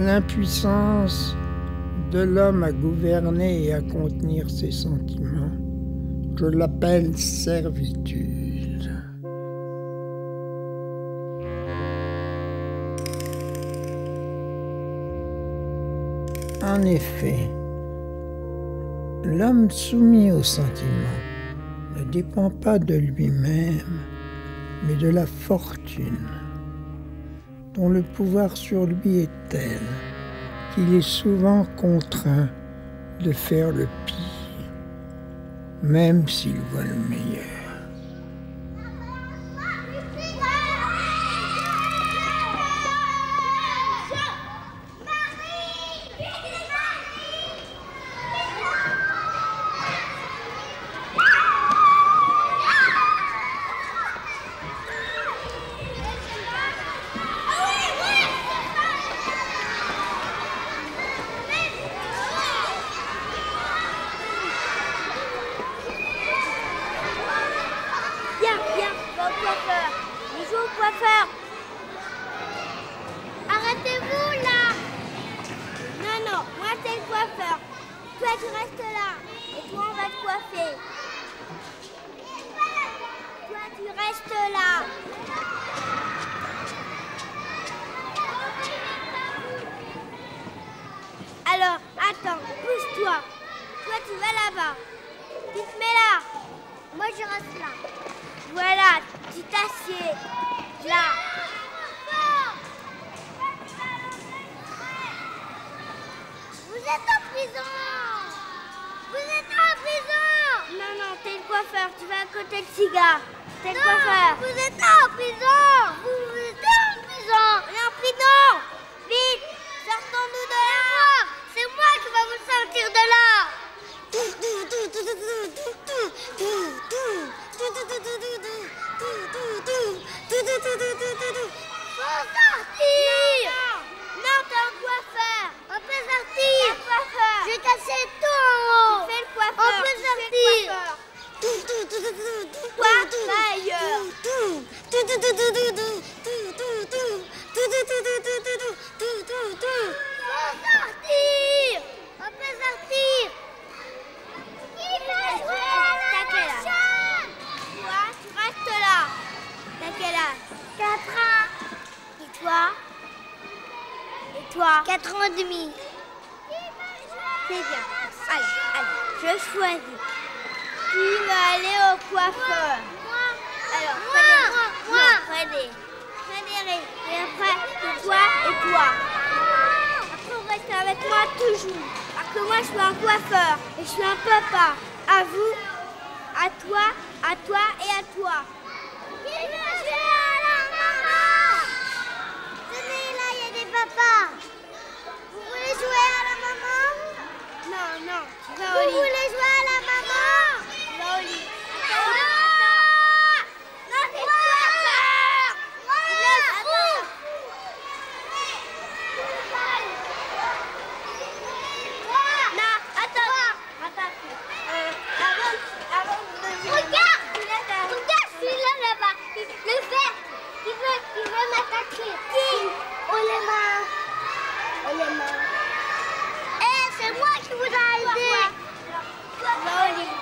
l'impuissance de l'homme à gouverner et à contenir ses sentiments, je l'appelle servitude. En effet, l'homme soumis aux sentiments ne dépend pas de lui-même, mais de la fortune, dont le pouvoir sur lui est tel qu'il est souvent contraint de faire le pire, même s'il voit le meilleur. 4 ans et demi. C'est bien. Allez, allez, je choisis. Tu vas aller au coiffeur Moi. Alors, moi, moi. Frédéric. Frédéric. Et après, toi et toi. Après, on reste avec moi toujours. Parce que moi, je suis un coiffeur et je suis un papa. À vous, à toi, à toi et à toi. non. Tu vas. Vous voulez la maman Il veut, il veut m'attaquer. Qui On les mains. On les mains. what should I do? Rolling.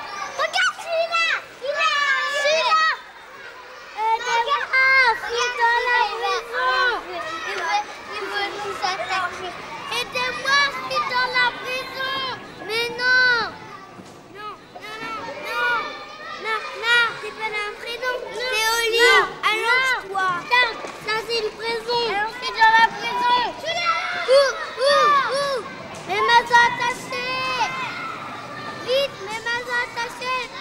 Listen!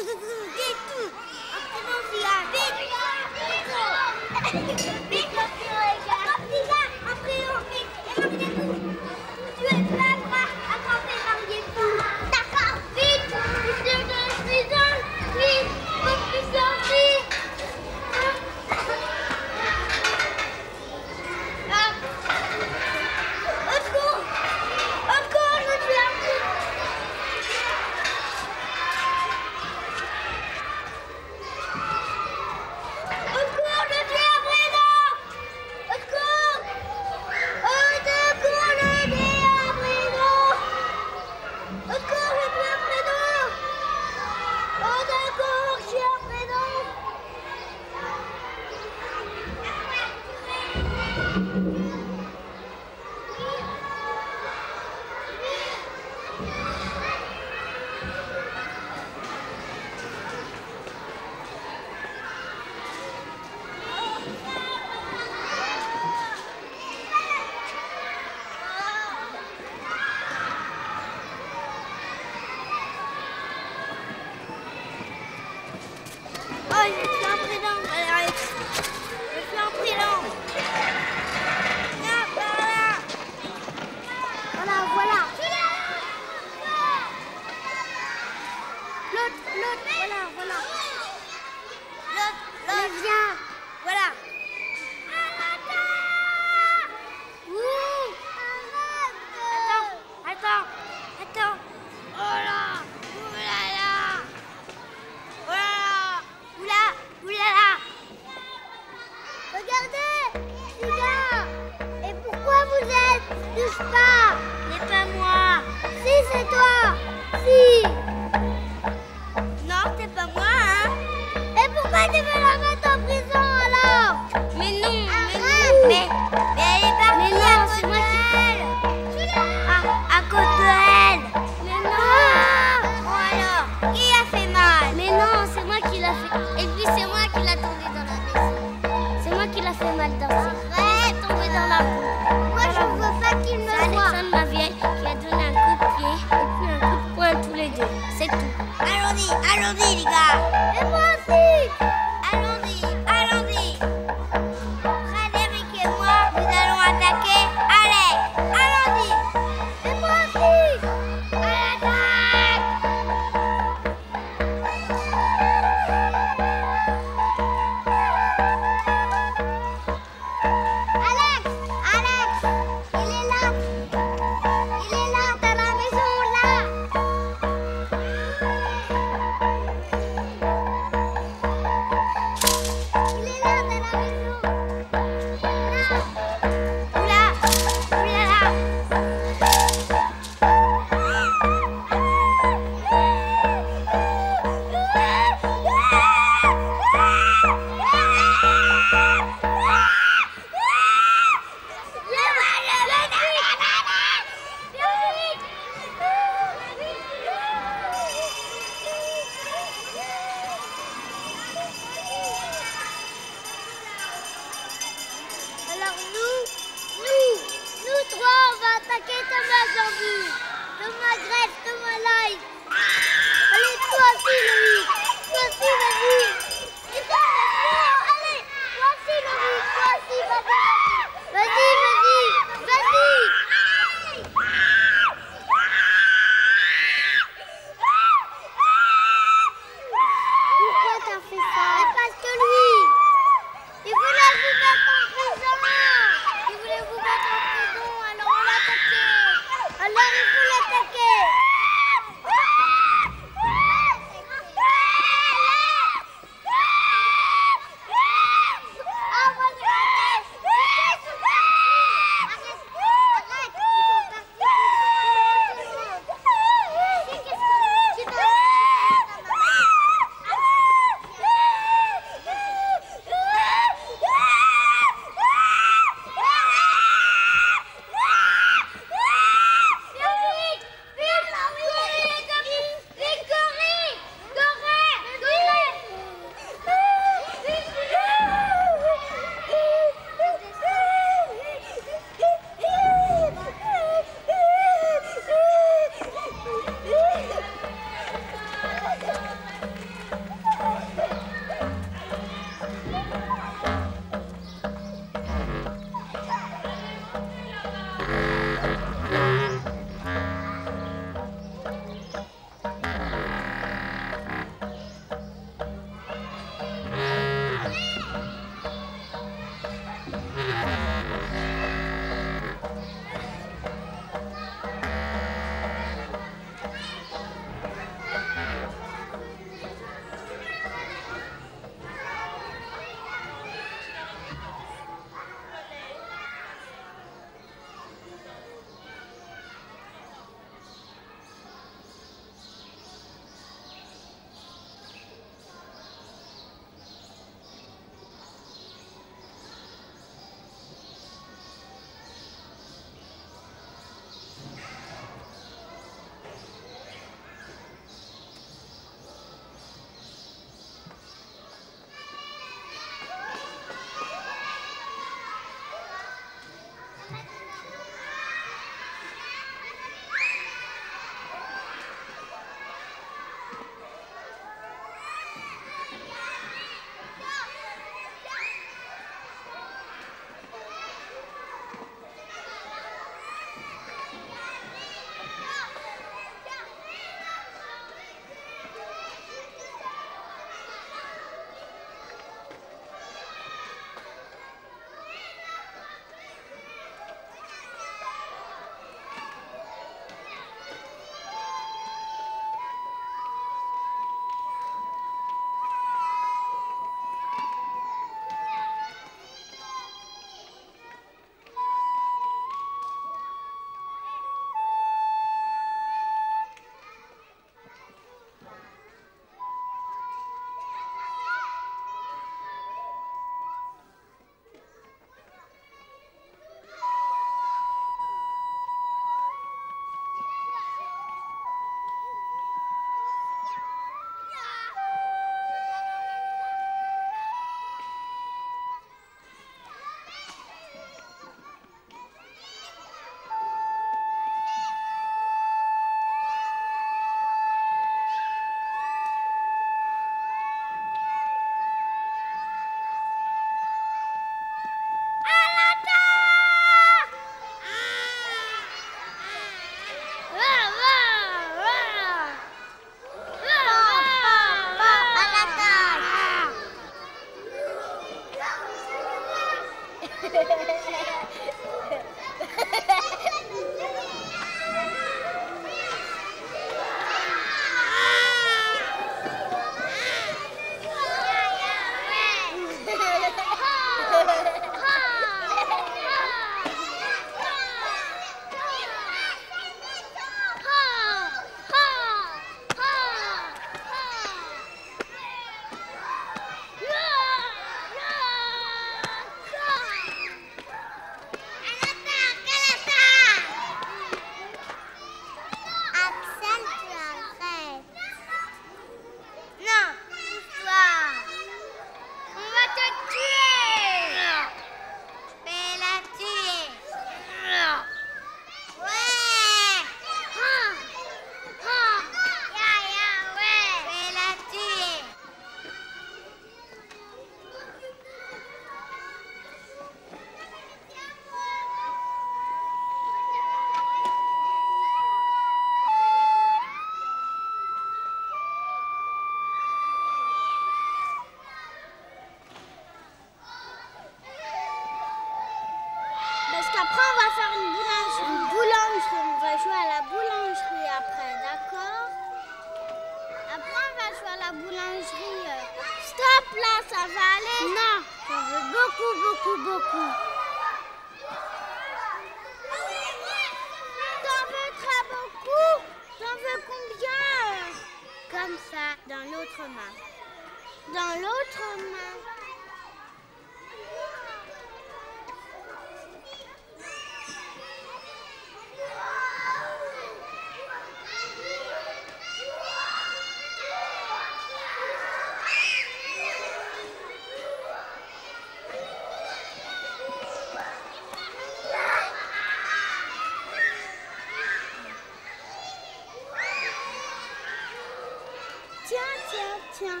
Tiens.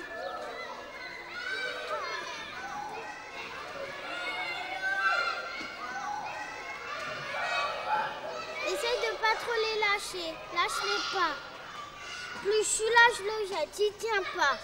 Essaye de pas trop les lâcher. Lâche-les pas. Plus je suis là, je le jette. Tu tiens pas.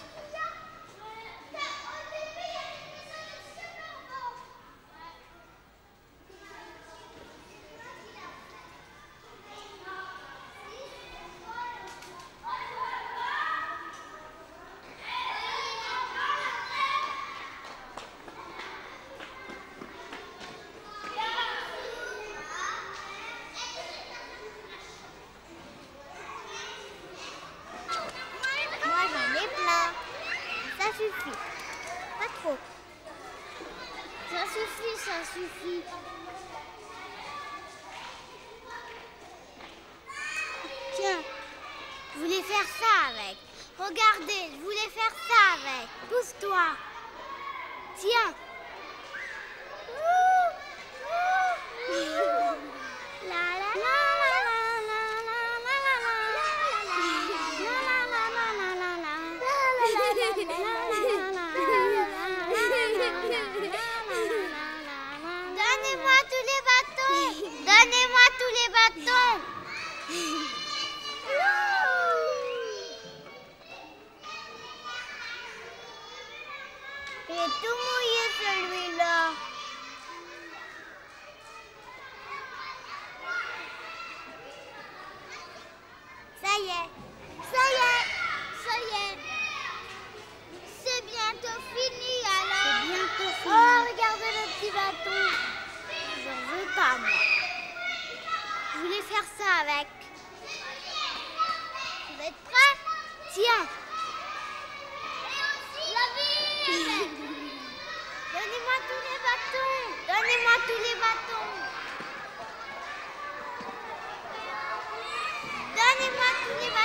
Bâton. J'en veux pas moi. Je voulais faire ça avec. Vous êtes prêts Tiens. La ville Donnez-moi tous les bâtons. Donnez-moi tous les bâtons. Donnez-moi tous les bâtons.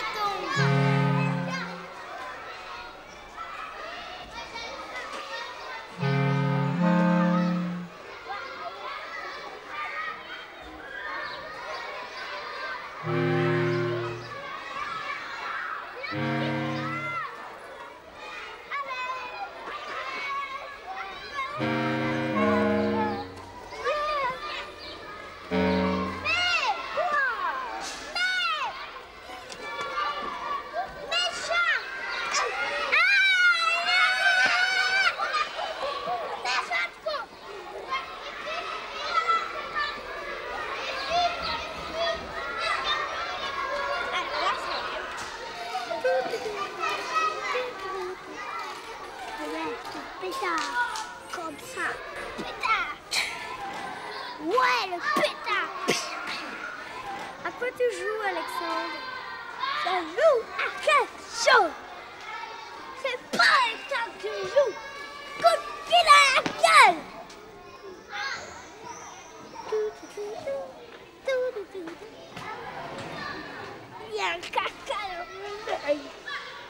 Un caca.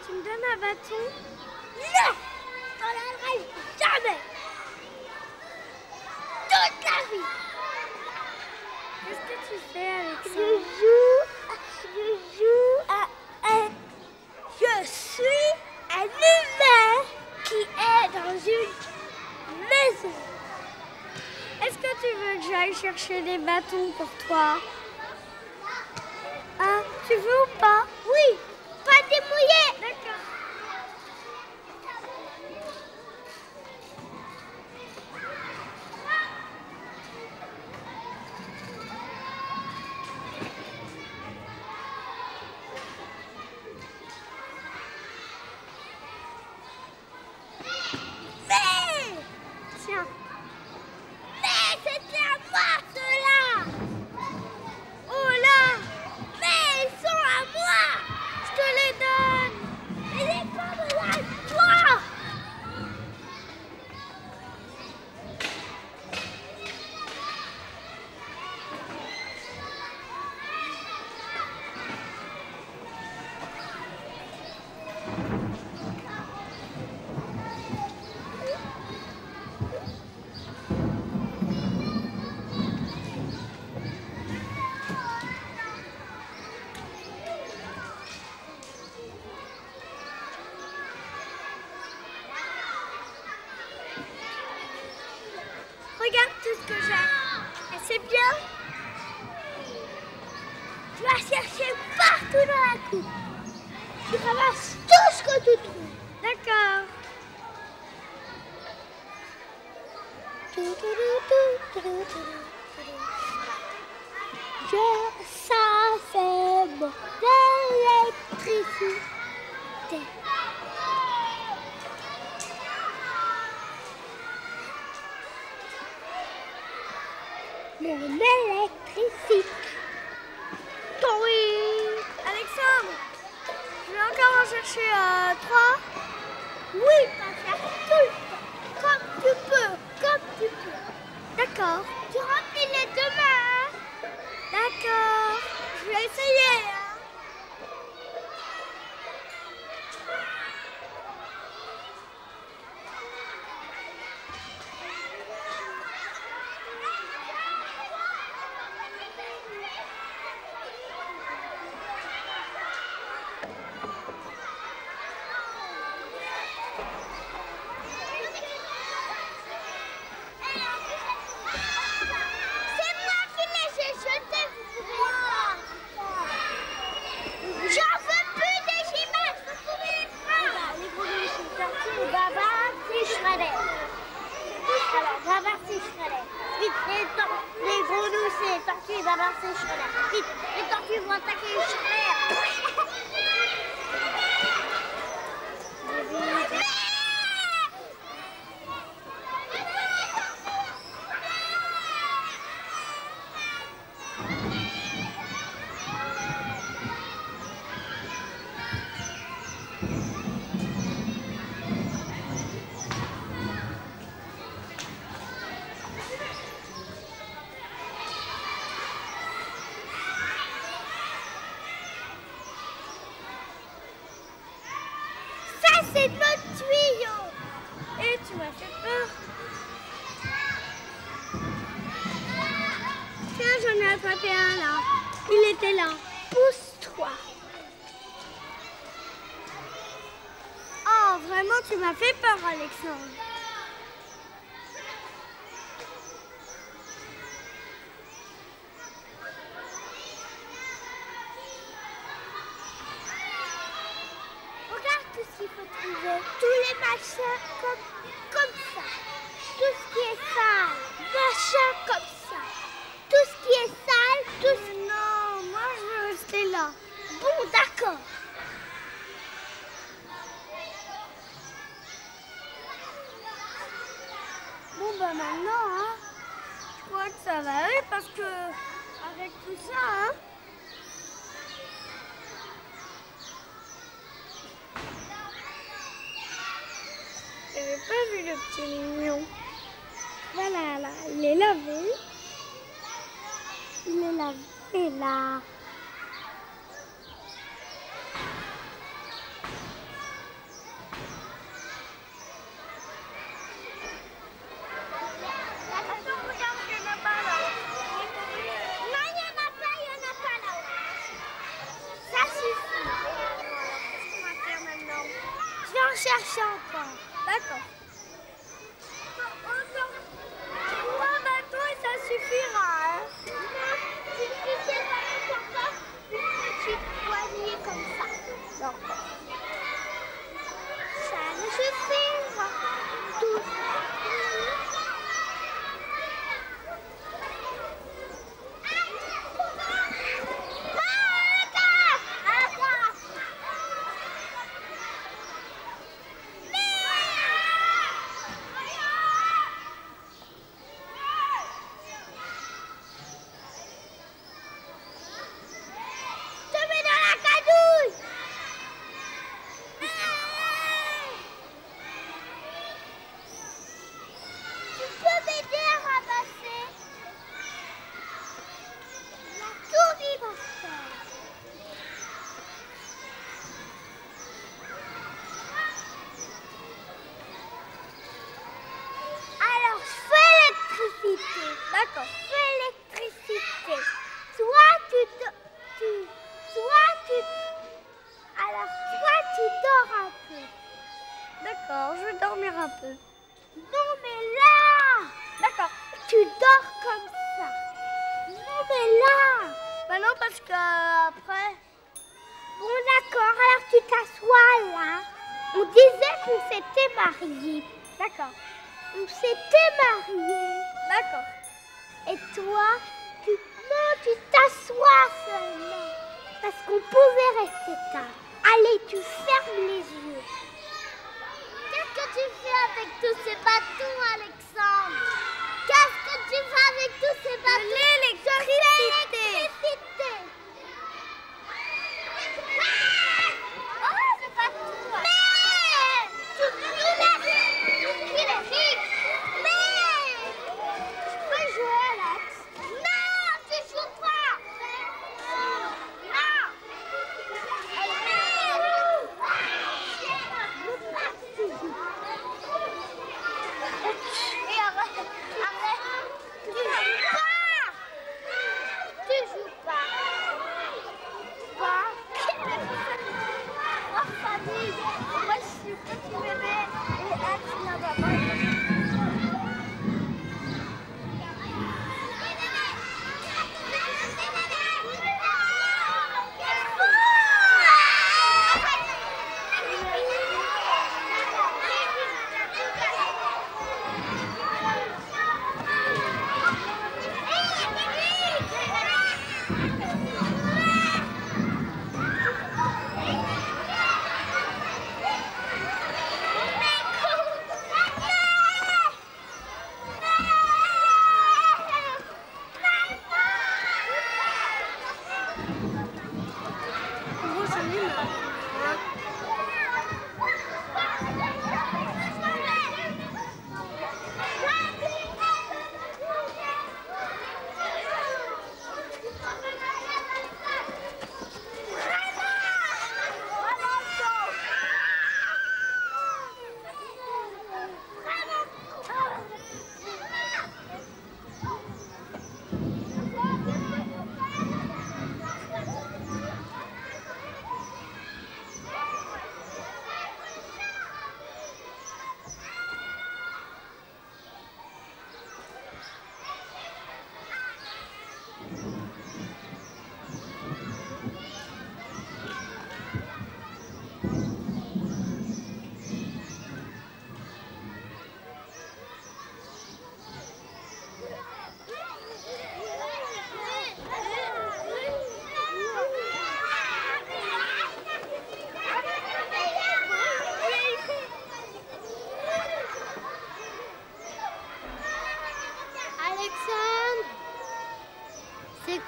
Tu me donnes un bâton Non. T'en donnerai jamais. Toute la vie. Qu'est-ce que tu fais avec ça Je joue, je joue à un... Je suis un humain qui est dans une maison. Est-ce que tu veux que j'aille chercher des bâtons pour toi? Tu veux ou pas Tout ce que tu trouves. D'accord. Je savais bon l'électricité. Mon électricité. chercher euh, trois Oui, tu vas tout comme tu peux, comme tu peux. D'accord. Tu remplis les deux mains. D'accord. Je vais essayer. Hein. ces chats-là. Vite, les tortues vont attaquer. 就 chercher encore. D'accord. Un bateau, ça suffira. D'accord. On s'était mariés.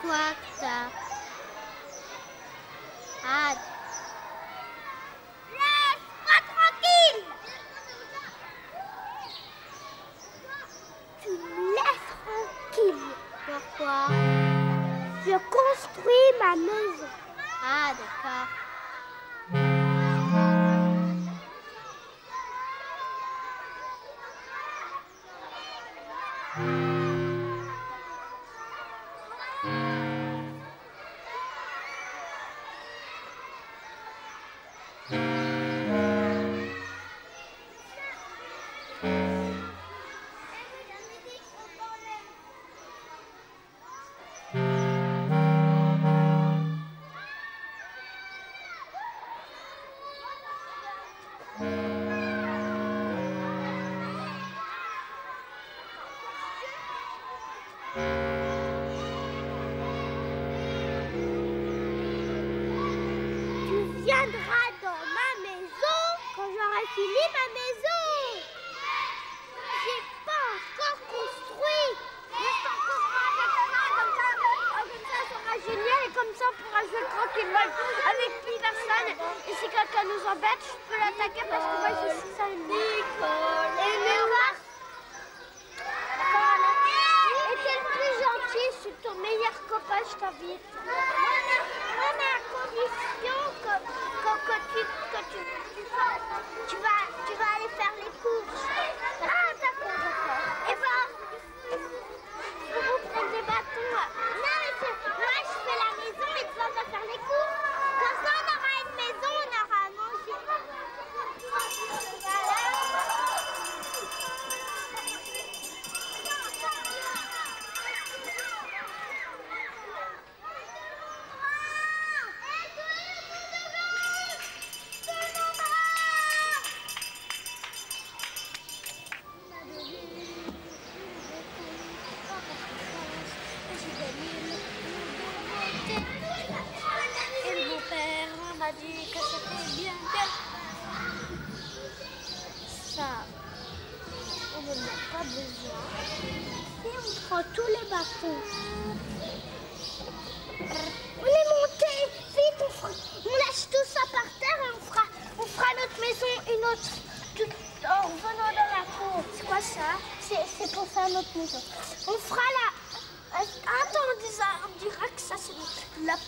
C'est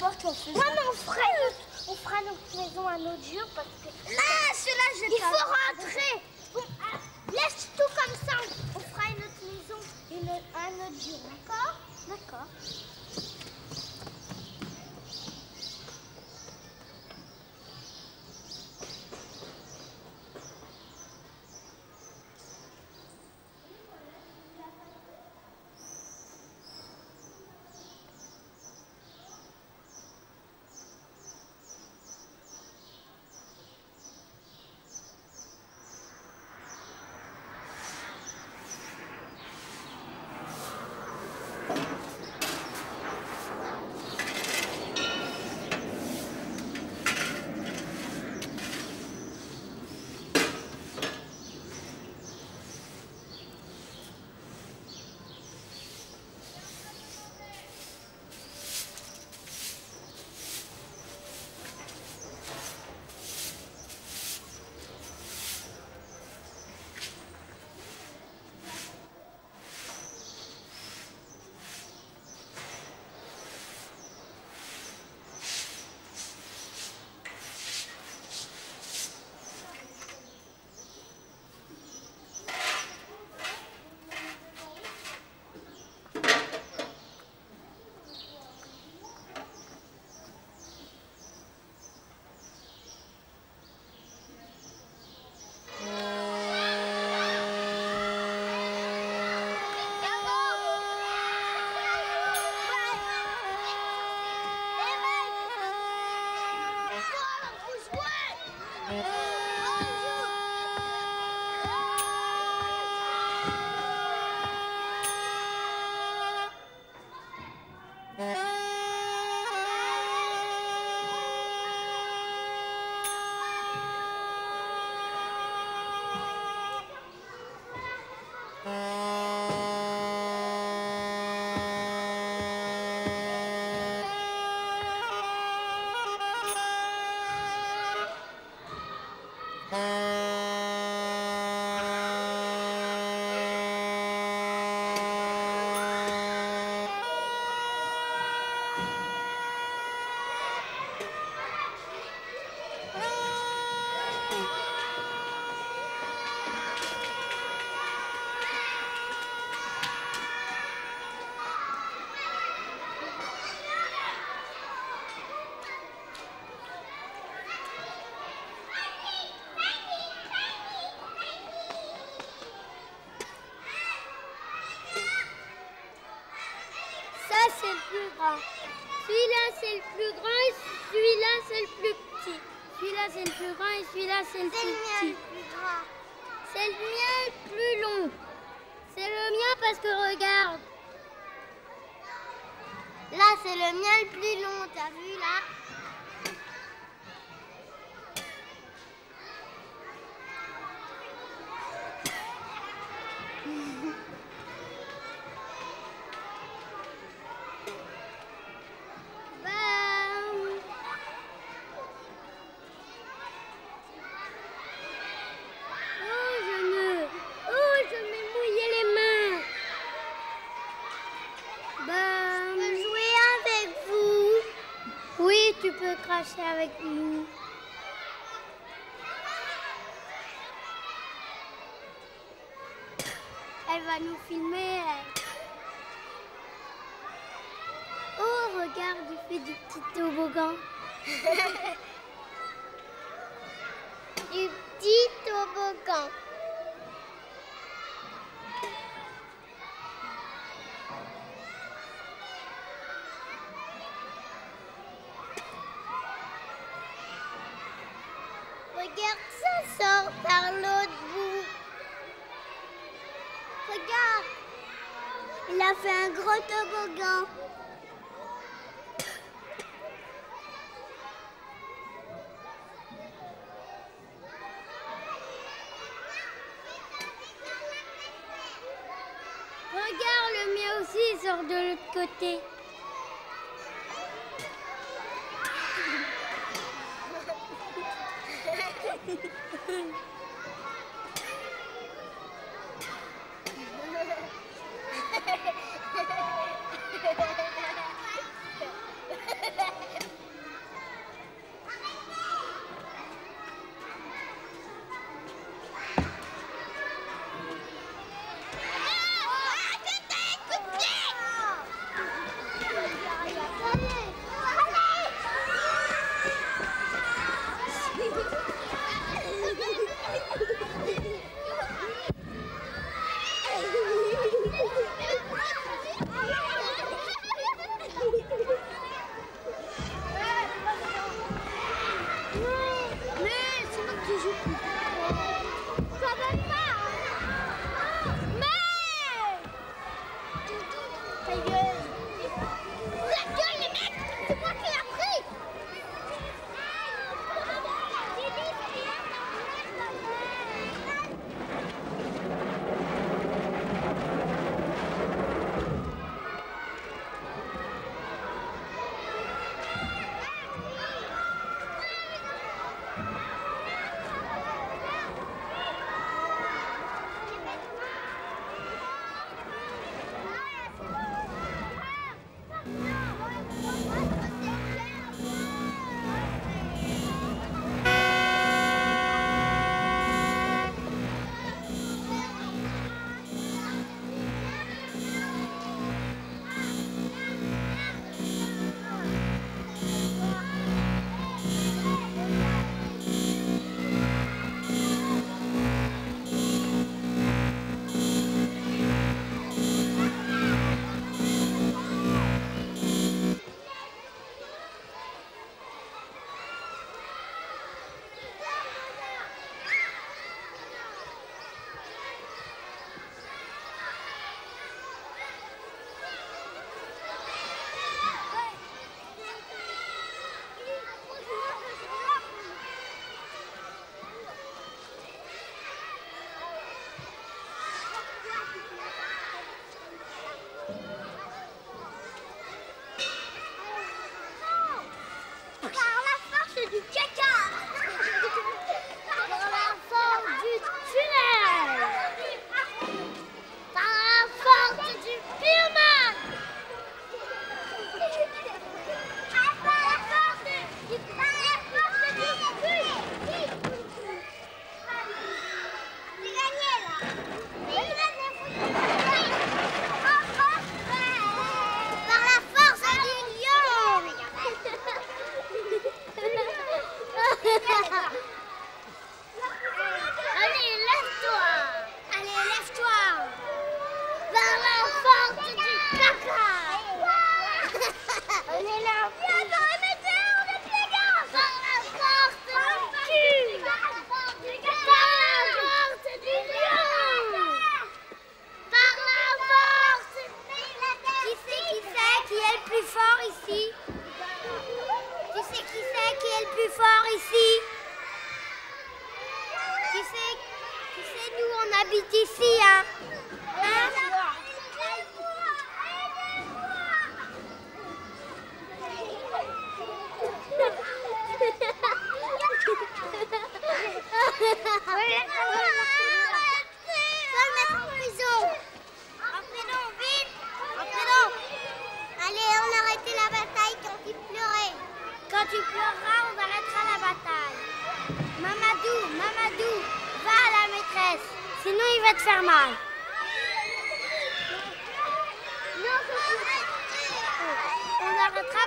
porte on fait. Ouais, mais on fera, notre, on fera notre maison à notre jour parce que... Là, celui-là, je Il faut rentrer Bon, ah, Laisse tout comme ça, on fera une autre maison une, un autre jour, d'accord? D'accord. Grand. Celui-là, c'est le plus grand et celui-là, c'est le plus petit. Celui-là, c'est le plus grand et celui-là, c'est le plus petit. C'est le mien le plus long. C'est le mien parce que regarde. Là, c'est le mien le plus long. T'as vu là Bam. Oh, je me... Oh, je m'ai mouillé les mains. Bam. Je peux jouer avec vous Oui, tu peux cracher Elle va nous filmer. Oh, regarde, il fait du petit toboggan. du petit toboggan. して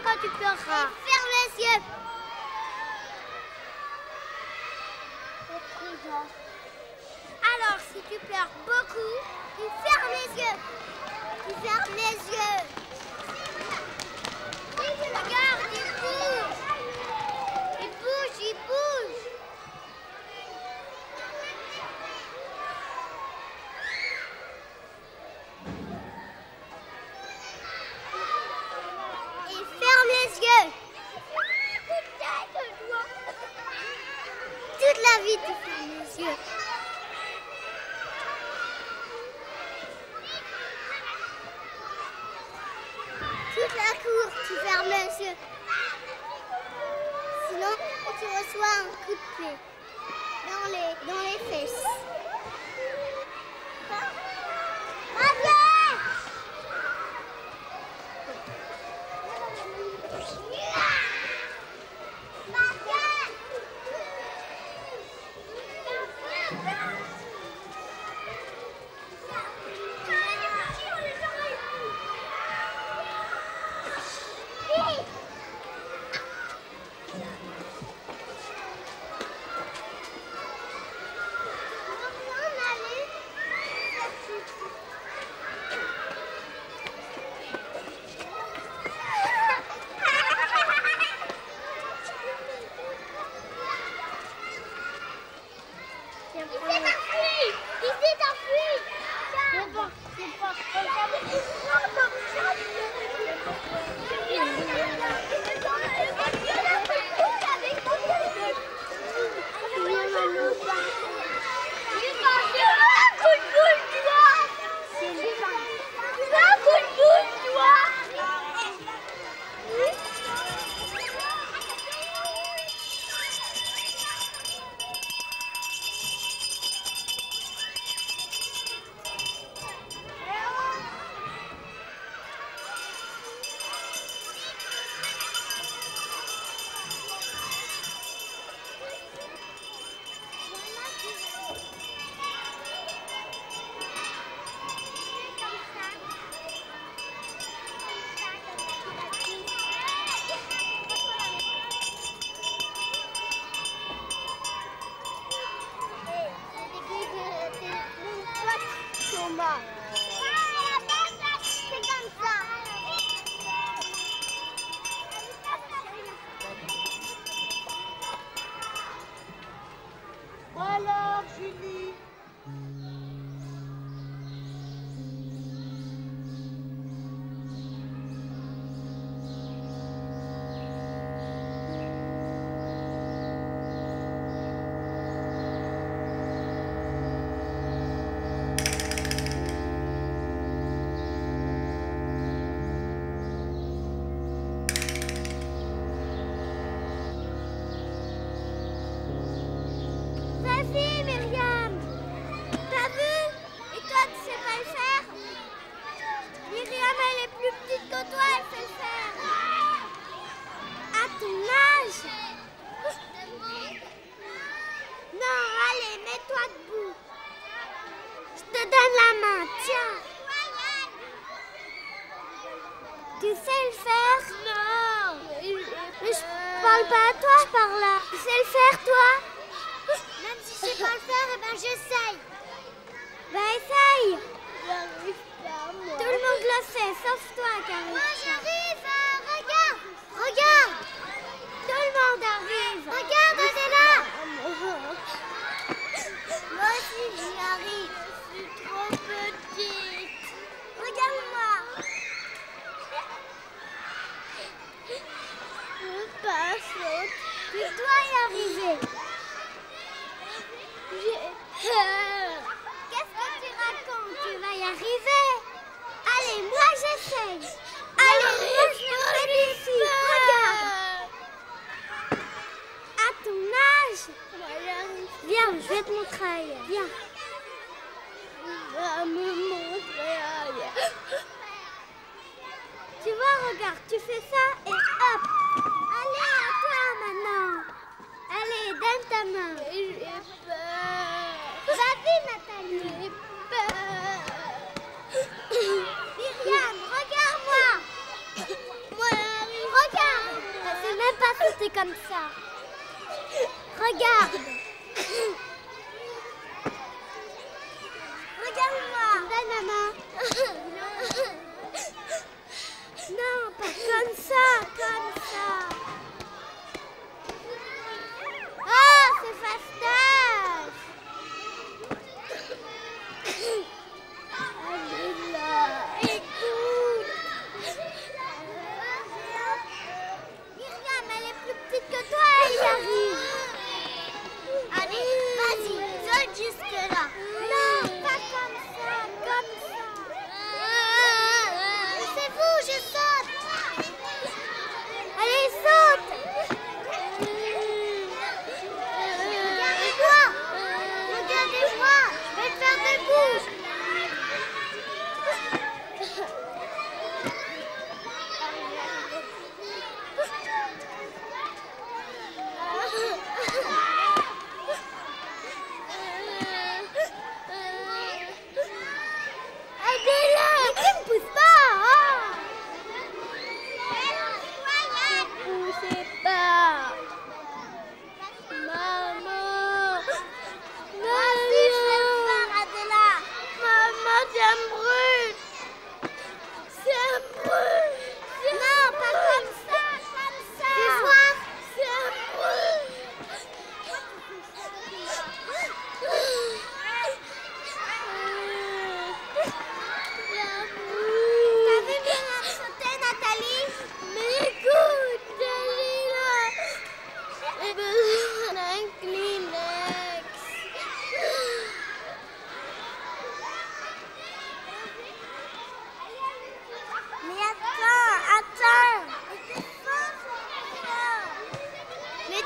quand tu pleureras. Ferme les yeux. Alors, si tu pleures beaucoup, tu fermes les yeux. Tu fermes les yeux.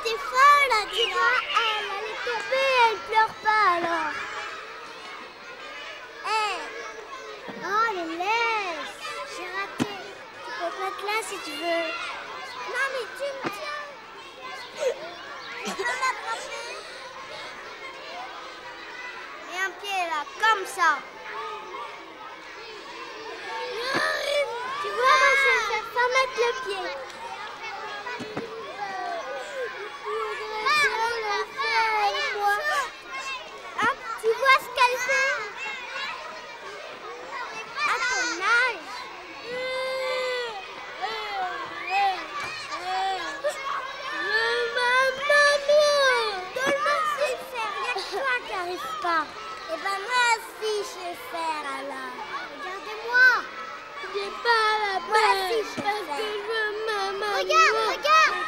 t'es folle, tu vois. Ah, elle, elle est tombée, elle pleure pas alors. Hey. Oh, les laisse. J'ai raté. Tu peux pas te là si tu veux. Non, mais tu me tiens. Tu peux m'attraper. Et un pied là, comme ça. Tu vois, moi, je vais pas mettre le pied. je vais faire Regardez-moi. J'ai pas la main si je parce que je veux maman Regarde, regarde.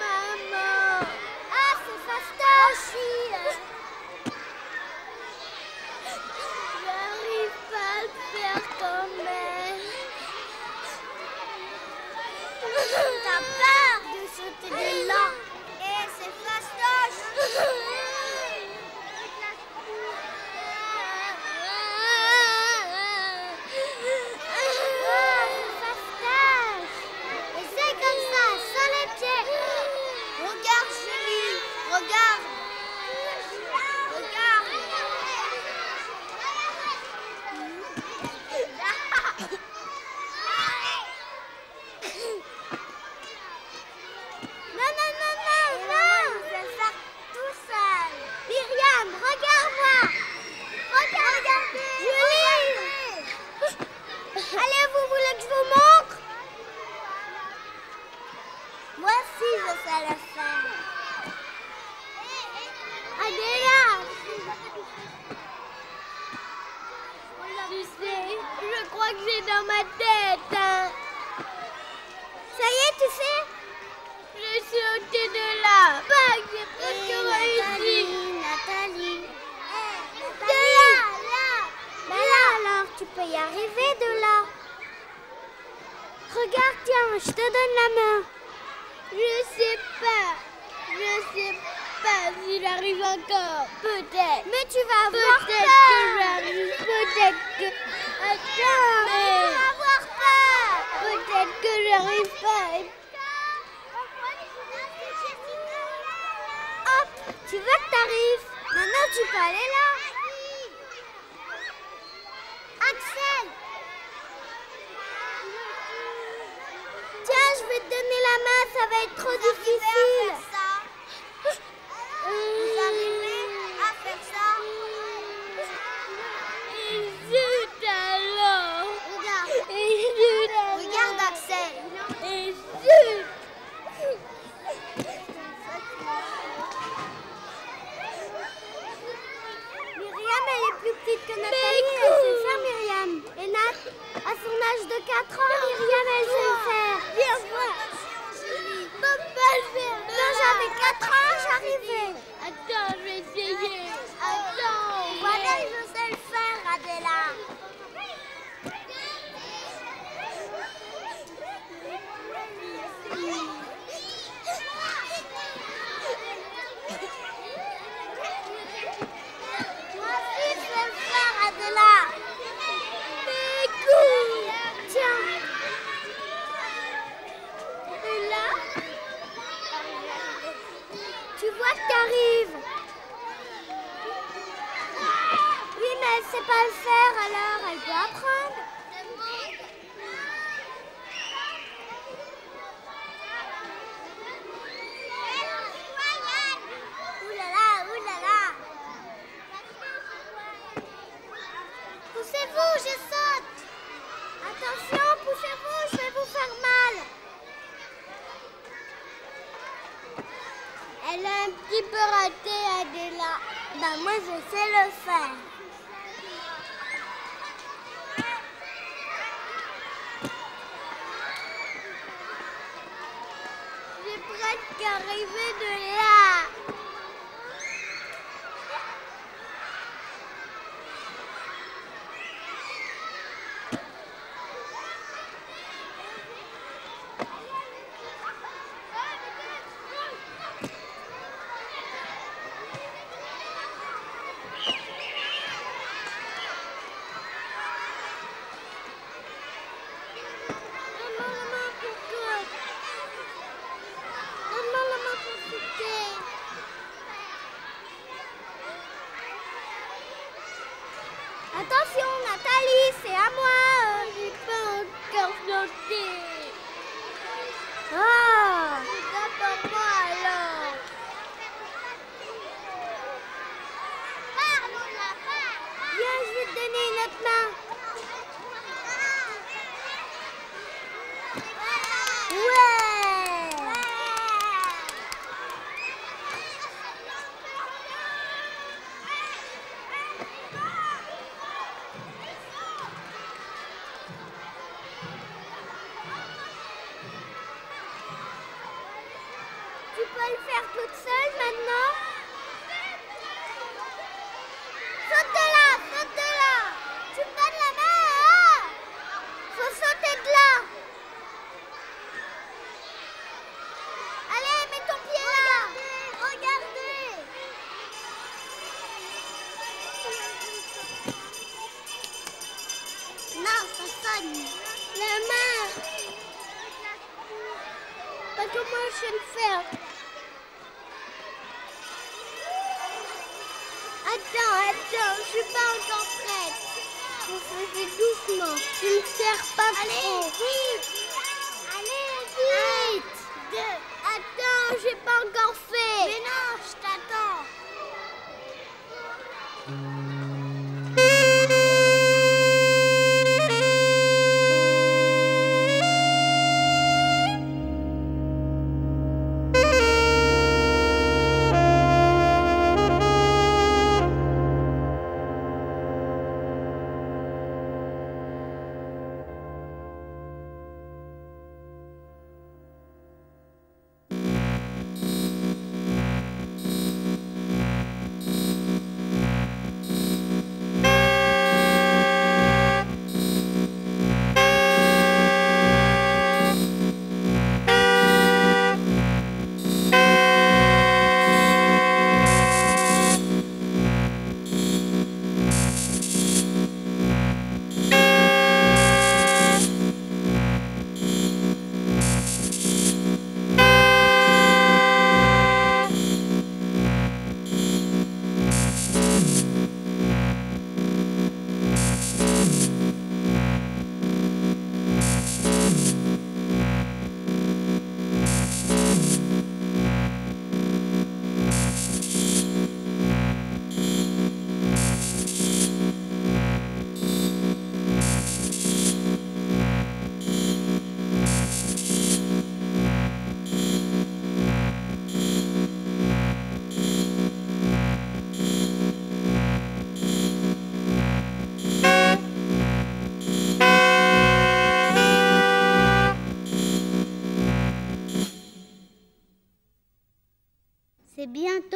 Maman. Ah, c'est fastoche J'arrive pas à le faire quand même. T'as peur de sauter de là Yeah. 第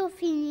Delphine.